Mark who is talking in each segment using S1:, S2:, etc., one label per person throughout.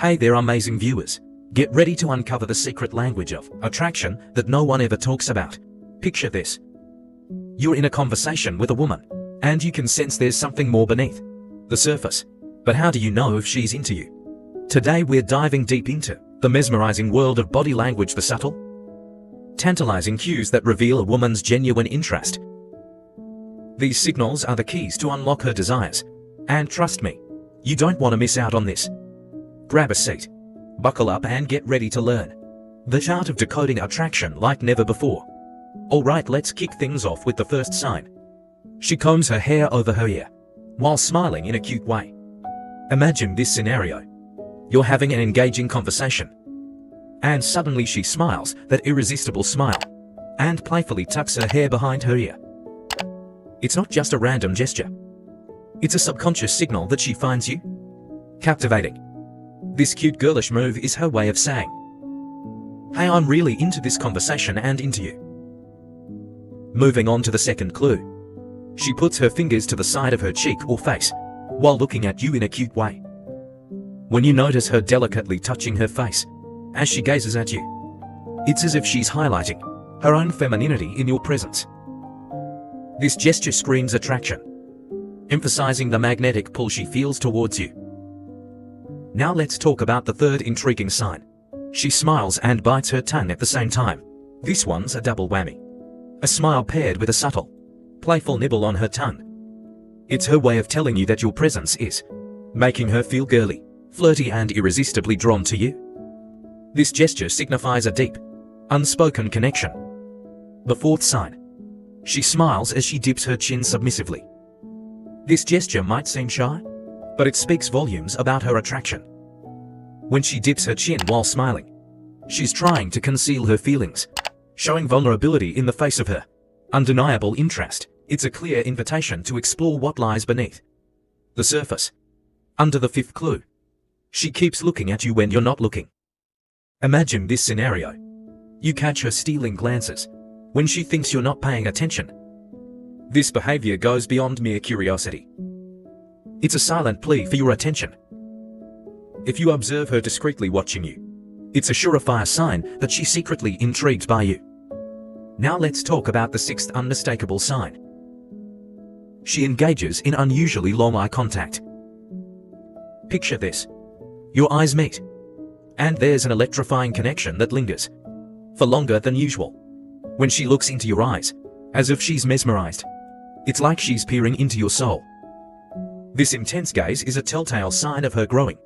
S1: Hey there amazing viewers. Get ready to uncover the secret language of attraction that no one ever talks about. Picture this. You're in a conversation with a woman, and you can sense there's something more beneath the surface. But how do you know if she's into you? Today we're diving deep into the mesmerizing world of body language, the subtle, tantalizing cues that reveal a woman's genuine interest. These signals are the keys to unlock her desires. And trust me, you don't want to miss out on this. Grab a seat, buckle up and get ready to learn. The art of decoding attraction like never before. Alright, let's kick things off with the first sign. She combs her hair over her ear, while smiling in a cute way. Imagine this scenario. You're having an engaging conversation. And suddenly she smiles, that irresistible smile, and playfully tucks her hair behind her ear. It's not just a random gesture. It's a subconscious signal that she finds you captivating. This cute girlish move is her way of saying, Hey, I'm really into this conversation and into you. Moving on to the second clue. She puts her fingers to the side of her cheek or face, while looking at you in a cute way. When you notice her delicately touching her face, as she gazes at you, it's as if she's highlighting her own femininity in your presence. This gesture screams attraction, emphasizing the magnetic pull she feels towards you. Now let's talk about the third intriguing sign. She smiles and bites her tongue at the same time. This one's a double whammy. A smile paired with a subtle, playful nibble on her tongue. It's her way of telling you that your presence is making her feel girly, flirty and irresistibly drawn to you. This gesture signifies a deep, unspoken connection. The fourth sign. She smiles as she dips her chin submissively. This gesture might seem shy, but it speaks volumes about her attraction. When she dips her chin while smiling, she's trying to conceal her feelings, showing vulnerability in the face of her undeniable interest. It's a clear invitation to explore what lies beneath the surface. Under the fifth clue, she keeps looking at you when you're not looking. Imagine this scenario. You catch her stealing glances when she thinks you're not paying attention. This behavior goes beyond mere curiosity. It's a silent plea for your attention. If you observe her discreetly watching you, it's a surefire sign that she's secretly intrigued by you. Now let's talk about the sixth unmistakable sign. She engages in unusually long eye contact. Picture this. Your eyes meet. And there's an electrifying connection that lingers. For longer than usual. When she looks into your eyes, as if she's mesmerized. It's like she's peering into your soul. This intense gaze is a telltale sign of her growing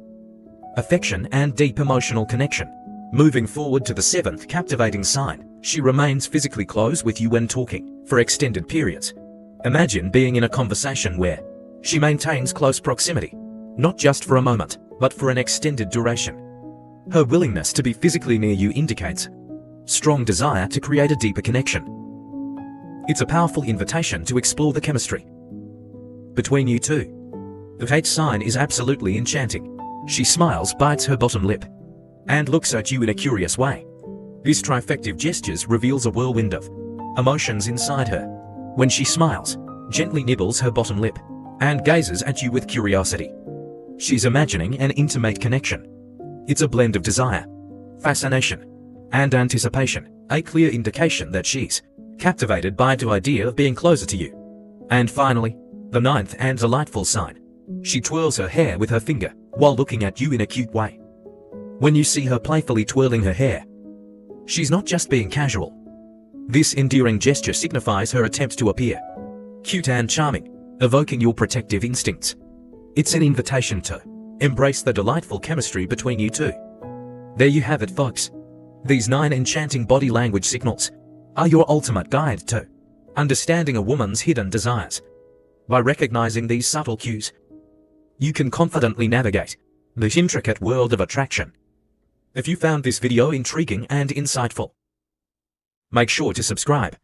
S1: affection and deep emotional connection. Moving forward to the seventh captivating sign, she remains physically close with you when talking, for extended periods. Imagine being in a conversation where she maintains close proximity, not just for a moment, but for an extended duration. Her willingness to be physically near you indicates strong desire to create a deeper connection. It's a powerful invitation to explore the chemistry between you two. The eighth sign is absolutely enchanting. She smiles, bites her bottom lip, and looks at you in a curious way. This trifective gestures reveals a whirlwind of emotions inside her. When she smiles, gently nibbles her bottom lip, and gazes at you with curiosity. She's imagining an intimate connection. It's a blend of desire, fascination, and anticipation, a clear indication that she's captivated by the idea of being closer to you. And finally, the ninth and delightful sign. She twirls her hair with her finger, while looking at you in a cute way. When you see her playfully twirling her hair, she's not just being casual. This endearing gesture signifies her attempt to appear cute and charming, evoking your protective instincts. It's an invitation to embrace the delightful chemistry between you two. There you have it, folks. These nine enchanting body language signals are your ultimate guide to understanding a woman's hidden desires. By recognizing these subtle cues, you can confidently navigate the intricate world of attraction. If you found this video intriguing and insightful, make sure to subscribe,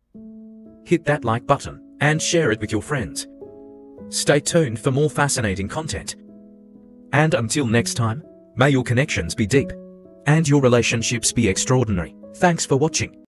S1: hit that like button, and share it with your friends. Stay tuned for more fascinating content. And until next time, may your connections be deep and your relationships be extraordinary. Thanks for watching.